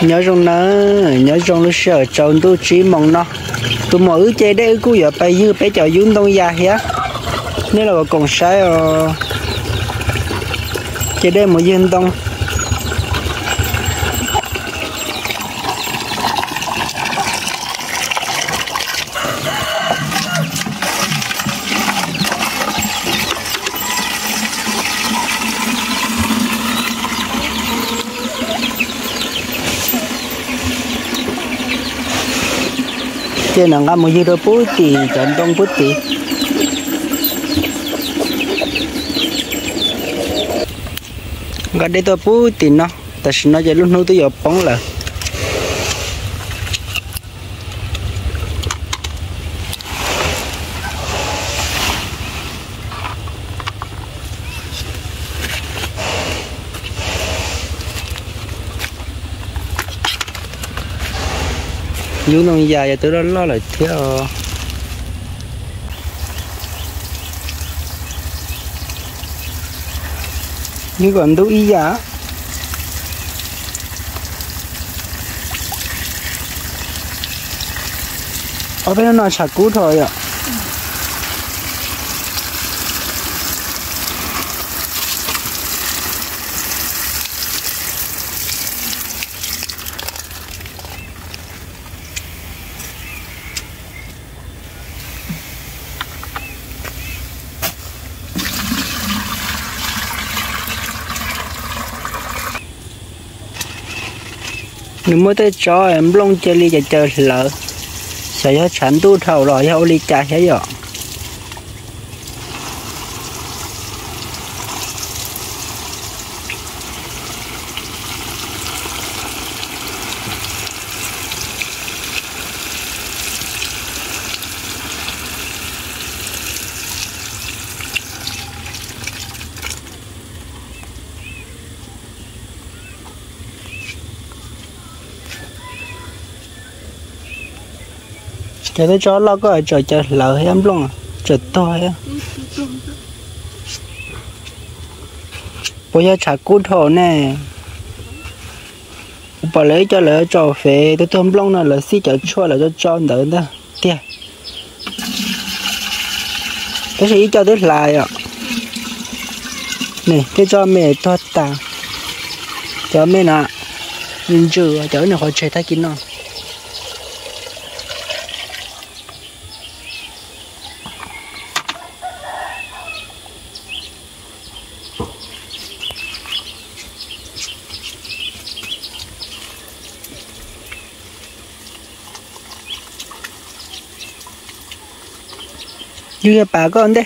nhớ trong nó nhớ trong lúc sợ trong tôi chỉ mong nó. Tôi mở chơi đấy cứ giờ bay dư bé chờ dũng đông già hả nếu là còn sai rồi ờ, chơi đây một dân đông chế nó ngắm một gì bút thì chọn đông bút thì. Gần đây tôi bút thì nó, tại sao nó chơi lúc นู้ tôi giờ bóng là? Dưới nó già dài từ đó lo lại theo như còn đủ ý giá ở bên nó sạch cú thôi ạ. Nếu mới tới cho em long chơi ly cho chơi lợ. Sợ cho chẳng tu thầu rồi cho ly chả hết rồi. Cho tới cho lo có chờ chờ lỡ em luôn à? chờ to á? Bây giờ chặt cút hồ nè. Bà lấy cho lỡ cho phê tôi thơm lông là lỡ xí cho chua là cho cho đỡ đó tia cái gì cho tới lại ạ. Nè cái cho mẹ to ta. Cho mẹ nè. Nhìn chưa cho nó khỏi chơi thay kín nó. Như cái bà con đấy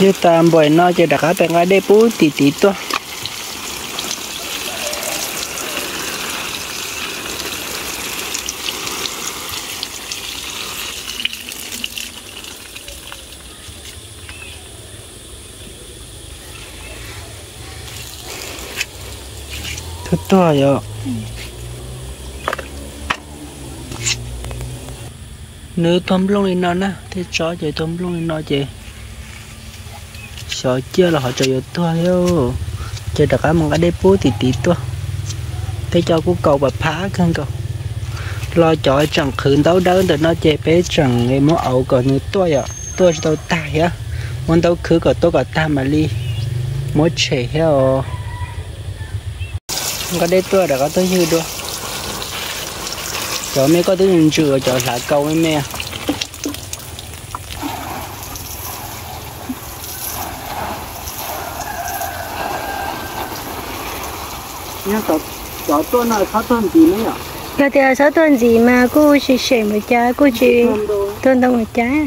như ta bồi nó cho đặc biệt ngay đây bố tí tí to 좋아요. to nữ thấm luôn lên nó nè thế chó chơi thấm luôn lên nó chơi sợ chưa là họ chơi tua yo chơi đặc cả một cái đế bố thì tí tua. thế cho của cầu bà phá khăn cầu lo chó chẳng khứng đâu đâu để nó chơi bé chẳng ngày mua ẩu còn như tua à Tua tao tài á. Muốn đâu khứ còn tôi cả ta mà đi mua trẻ heo có đây tôi đã có tôi hư đua cho mấy có tôi nhìn chữa cho lá câu với mẹ nhá cho cho tôi nói sáu tuần gì nữa nhở Giờ thì tuần gì mà cô chỉ xẻ một trái, cô chỉ tuần đâu một trái. à?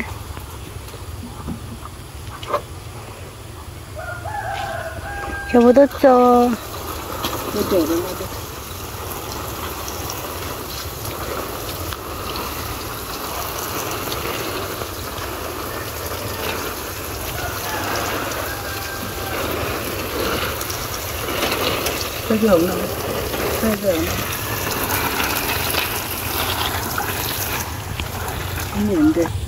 Cho bố tốt cho nó chờ đến nó cái giường nào cái giường miệng kìa.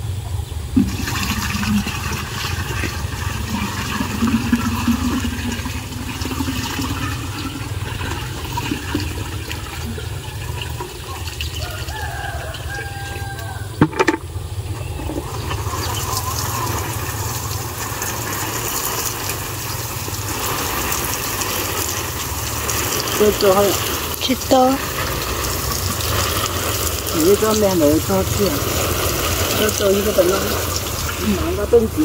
Cho cho hơi chỉ to chỉ cho mẹ nữa cho tiền cho cho như cái tầm nó nắng nó bên gì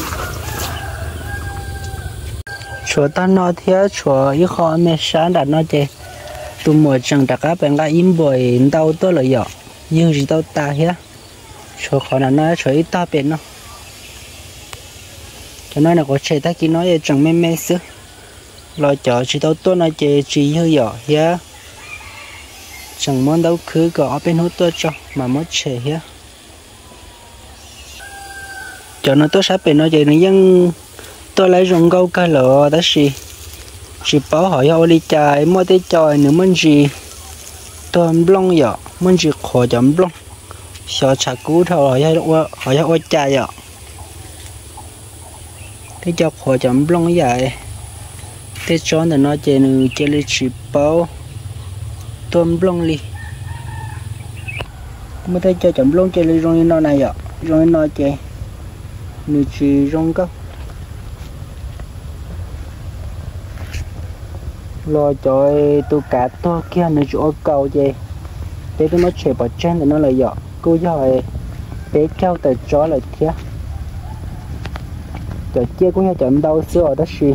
chúa ta nó thế chúa ý họ mẹ sáng đã nó chơi tụ mùa chẳng đặc các bạn cái im bồi, đau tôi là dọ nhưng gì đâu ta hết chúa họ là nó chúa ít ta bên nó. Cho nó là có chơi ta kia nói, chẳng mê mê xưa lo cho chỉ đâu tôi nói chơi chỉ như dọ hết chẳng muốn đâu, cứ có bên hút tôi cho mà mất chơi hết cho nó tôi sắp bên nó chơi nó dân tôi lấy dùng câu cá lọ đó gì chỉ bảo hỏi họ đi chơi mua tới chơi nữa mình gì? Tôi ăn blong giờ mình chỉ khó chấm blong. Sợ chả cú thôi hỏi họ hỏi họ chơi giờ thế cho khó chấm blong vậy thế cho nó nó chơi nó chơi lấy chỉ bảo tôi blong li mới thấy chơi chậm blong chơi lấy rong nó này giờ rong nó chơi nữa chỉ rong cấp lo cho tôi cả to kia nữa chỗ cầu chơi để tôi nó chạy bỏ chân thì nó lại dọ. Cô giỏi bé kéo từ chó lại kia. Rồi chia cũng như chậm đâu xưa đó xì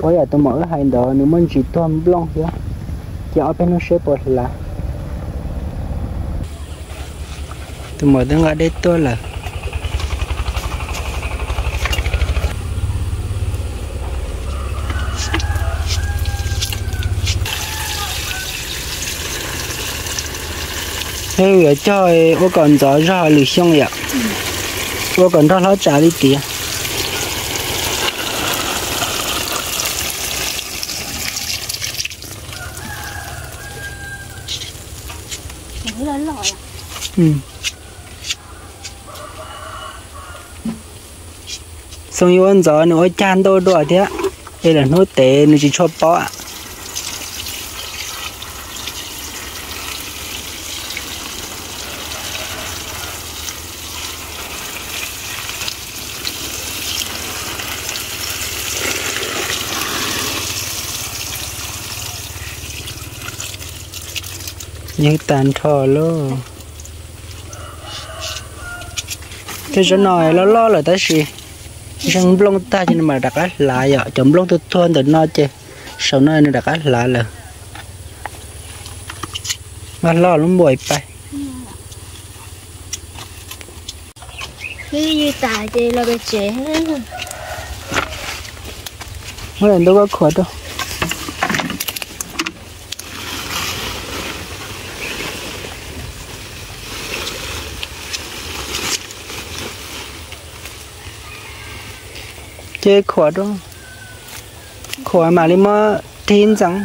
bây giờ tôi mở hai đó nếu mình chỉ toàn blong thế chỉ ở bên nó sẽ bột là. Tôi mở đến ở đây tôi là. Thế giờ chơi, tôi còn gió ra lì xong vậy tôi còn ra nó trả đi tiền ừ. Xong yêu anh gió nữa chan đôi đôi thế đây là nốt tệ, nó chỉ cho bỏ như tàn thò luôn cái chỗ này nó lo là tới gì răng blong ta cho nên mà đặt á lại vậy chấm blong tôi thôn từ nó chứ. Sau này nó đặt á lại là mà lo lắm bồi bay cái như tài thì là bị chết mấy lần đâu có khóa đâu chế khóa đó. Khóa mà đi mà tin rằng.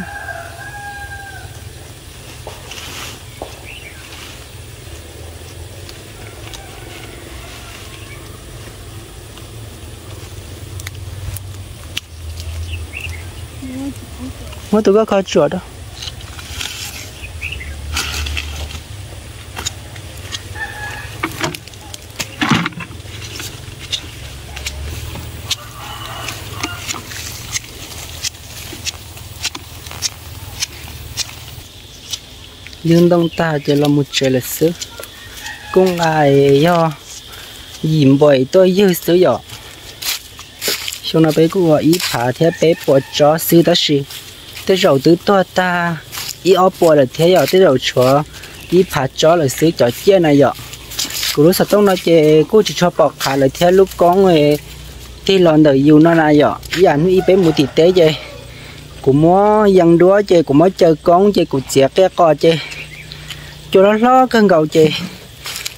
Mới tụi có khó chuột đâu dương đông ta chỉ là một trời lịch sử. Cũng là do dìm bởi tôi dư sử dụng xong nó bé cũng gọi ý phá thế bé bỏ chó sư đó gì tới rồi tứ to ta, ý ở bỏ là thế rồi tới rồi chúa, ý phá chó là sư chó chia này rồi cứ lúc sau tông nó chơi cô chỉ cho bỏ khá là thế lúc con người thì lon đời yêu nó này rồi ý ảnh ý bé một tỷ tế chơi cũng mua dân đúa chơi cũng mua chơi con chơi cũng chẹt cái co chơi cho nó lo cân gạo chè.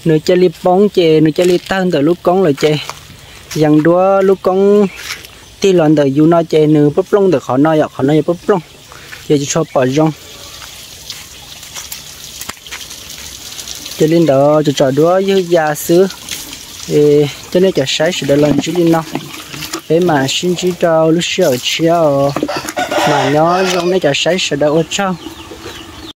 Nửa chơi li bóng chè, nửa chơi li tan từ lúc con rồi chè, dân đua lúc con ti lon từ yêu nó chè nửa bắp lông từ khó nói khó nói bắp lông. Chơi cho bỏ rong. Cho lên đó cho trò đua như già xứ ê cho nên cho sai sự đó lần chứ đi nào bé mà xin chỉ cho lúc sợ chiều mà nó giống như cho sai sự đó ô trong